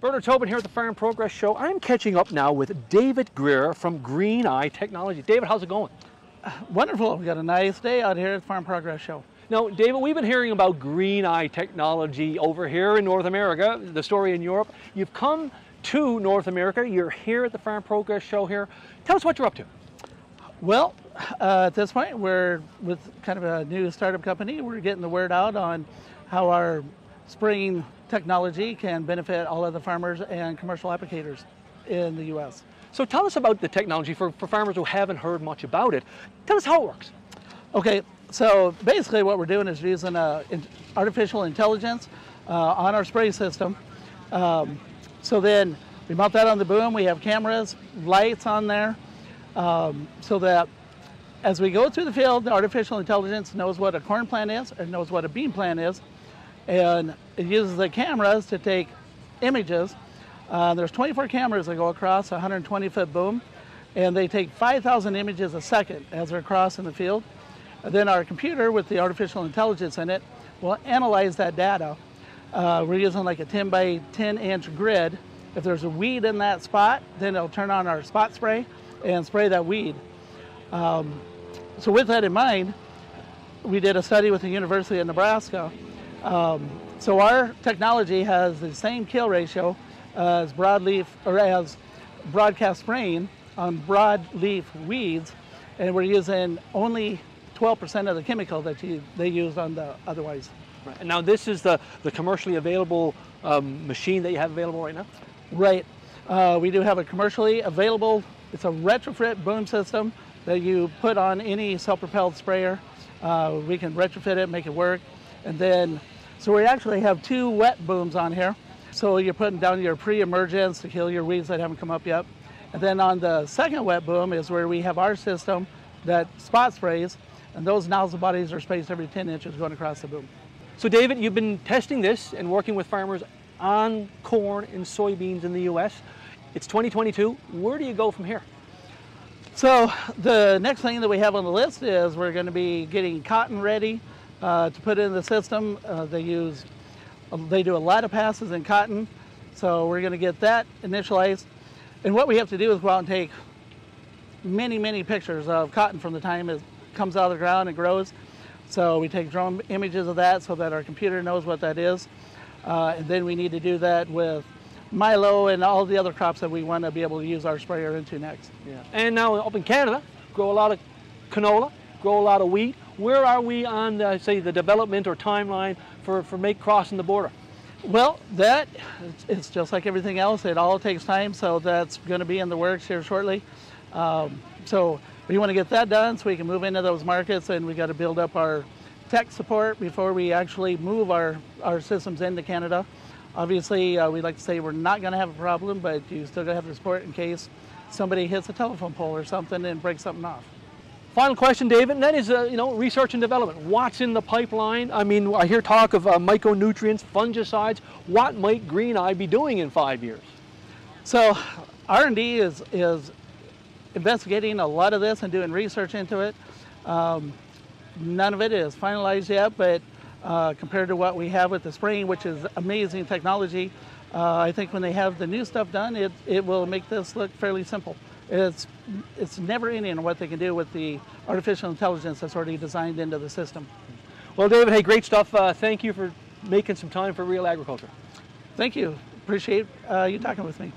Bernard Tobin here at the Farm Progress Show. I'm catching up now with David Greer from Greeneye Technology. David, how's it going? Wonderful. We've got a nice day out here at the Farm Progress Show. Now, David, we've been hearing about Greeneye Technology over here in North America, the story in Europe. You've come to North America. You're here at the Farm Progress Show here. Tell us what you're up to. Well, uh, at this point, we're with kind of a new startup company. We're getting the word out on how our spraying technology can benefit all of the farmers and commercial applicators in the U.S. So tell us about the technology for, for farmers who haven't heard much about it. Tell us how it works. Okay, so basically what we're doing is using uh, in artificial intelligence uh, on our spray system. Um, so then we mount that on the boom. We have cameras, lights on there, um, so that as we go through the field, the artificial intelligence knows what a corn plant is and knows what a bean plant is, and it uses the cameras to take images. Uh, there's 24 cameras that go across a 120 foot boom, and they take 5,000 images a second as they're crossing the field. And then our computer with the artificial intelligence in it will analyze that data. Uh, we're using like a 10 by 10 inch grid. If there's a weed in that spot, then it'll turn on our spot spray and spray that weed. Um, so with that in mind, we did a study with the University of Nebraska. Um, so our technology has the same kill ratio as broadleaf or as broadcast spraying on broadleaf weeds, and we're using only 12% of the chemical that you, they use on the otherwise. Right. And now this is the, the commercially available um, machine that you have available right now? Right. Uh, we do have a commercially available, it's a retrofit boom system that you put on any self-propelled sprayer. Uh, we can retrofit it, make it work. And then, so we actually have two wet booms on here. So you're putting down your pre-emergence to kill your weeds that haven't come up yet. And then on the second wet boom is where we have our system that spot sprays, and those nozzle bodies are spaced every 10 inches going across the boom. So David, you've been testing this and working with farmers on corn and soybeans in the U.S. It's 2022. Where do you go from here? So the next thing that we have on the list is we're going to be getting cotton ready uh, to put in the system. Uh, they use, they do a lot of passes in cotton, so we're going to get that initialized. And what we have to do is go out and take many, many pictures of cotton from the time it comes out of the ground and grows. So we take drone images of that so that our computer knows what that is. Uh, and then we need to do that with milo and all the other crops that we want to be able to use our sprayer into next. Yeah. And now up in Canada, grow a lot of canola, grow a lot of wheat. Where are we on, the, say, the development or timeline for, for make crossing the border? Well, that it's just like everything else. It all takes time, so that's going to be in the works here shortly. Um, so we want to get that done so we can move into those markets, and we got to build up our tech support before we actually move our, our systems into Canada. Obviously, uh, we'd like to say we're not going to have a problem, but you still got to have the support in case somebody hits a telephone pole or something and breaks something off. Final question, David, and that is, uh, you know, research and development. What's in the pipeline? I mean, I hear talk of uh, micronutrients, fungicides. What might Greeneye be doing in five years? So, R&D is is investigating a lot of this and doing research into it. Um, none of it is finalized yet, but uh, compared to what we have with the spraying, which is amazing technology, uh, I think when they have the new stuff done, it, it will make this look fairly simple. It's, it's never ending what they can do with the artificial intelligence that's already designed into the system. Well, David, hey, great stuff. Uh, thank you for making some time for RealAgriculture. Thank you. Appreciate uh, you talking with me.